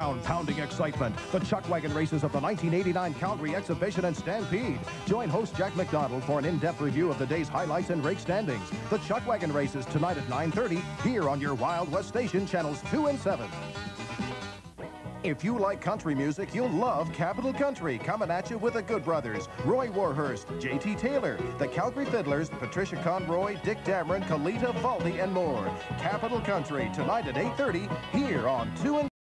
Pounding excitement. The Chuck Wagon races of the 1989 Calgary Exhibition and Stampede. Join host Jack McDonald for an in-depth review of the day's highlights and rake standings. The Chuck Wagon races tonight at 9.30 here on your Wild West station, channels 2 and 7. If you like country music, you'll love Capitol Country, coming at you with the Good Brothers, Roy Warhurst, J.T. Taylor, the Calgary Fiddlers, Patricia Conroy, Dick Damron, Kelita, Valdy, and more. Capitol Country, tonight at 8.30, here on 2 and